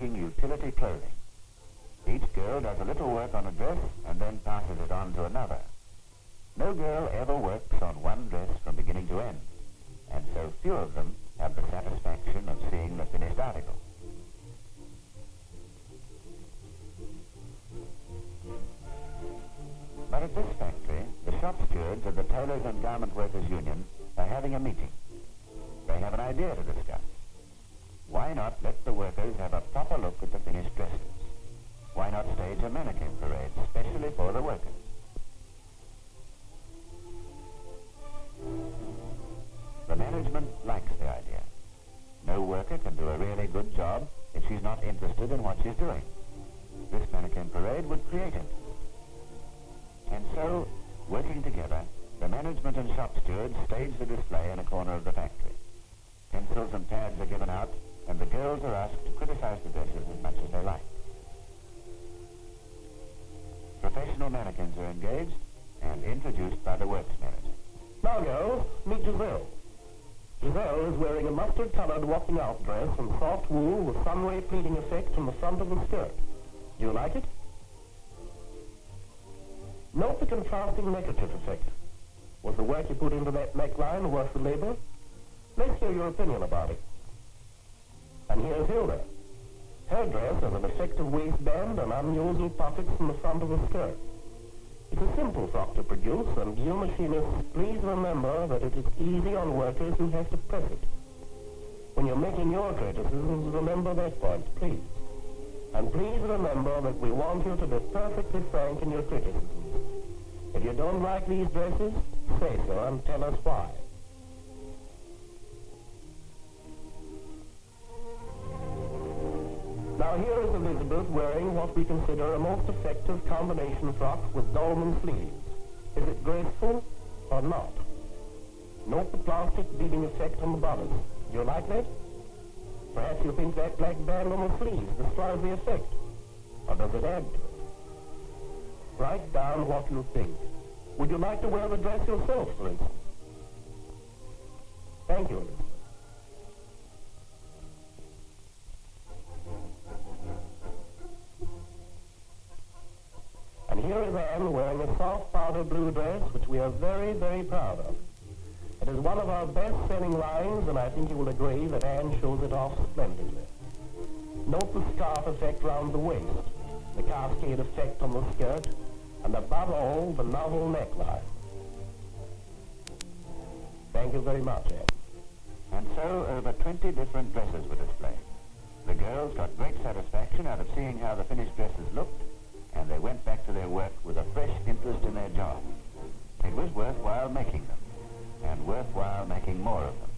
making utility clothing. Each girl does a little work on a dress and then passes it on to another. No girl ever works on one dress from beginning to end, and so few of them have the satisfaction of seeing the finished article. But at this factory, the shop stewards of the Tailors and Garment Workers Union are having a meeting. They have an idea to discuss. Why not let the workers have a proper look at the finished dresses? Why not stage a mannequin parade, specially for the workers? The management likes the idea. No worker can do a really good job if she's not interested in what she's doing. This mannequin parade would create it. And so, working together, the management and shop stewards stage the display in a corner of the factory. Pencils and pads are given out, and the girls are asked to criticize the dresses as much as they like. Professional mannequins are engaged and introduced by the works manager. Now, girls, meet Giselle. Giselle is wearing a mustard-colored walking-out dress and soft wool with sunray pleating effect on the front of the skirt. Do you like it? Note the contrasting negative effect. Was the work you put into that neckline worth the labor? Let's hear your opinion about it. And here's Hilda. Her dress has an effective waistband and unusual pockets in the front of the skirt. It's a simple frock to produce, and you machinists, please remember that it is easy on workers who have to press it. When you're making your criticisms, remember that point, please. And please remember that we want you to be perfectly frank in your criticisms. If you don't like these dresses, say so and tell us why. Now here is Elizabeth wearing what we consider a most effective combination frock with dolman sleeves. Is it graceful or not? Note the plastic beading effect on the bodice. Do you like that? Perhaps you think that black band on the sleeves destroys the effect. Or does it add to it? Write down what you think. Would you like to wear the dress yourself, for instance? Thank you, Elizabeth. Wearing a soft powder blue dress, which we are very, very proud of. It is one of our best-selling lines, and I think you will agree that Anne shows it off splendidly. Note the scarf effect round the waist, the cascade effect on the skirt, and above all, the novel neckline. Thank you very much, Anne. And so over 20 different dresses were displayed. The girls got great satisfaction out of seeing how the finished dresses looked, they went back to their work with a fresh interest in their job. It was worthwhile making them, and worthwhile making more of them.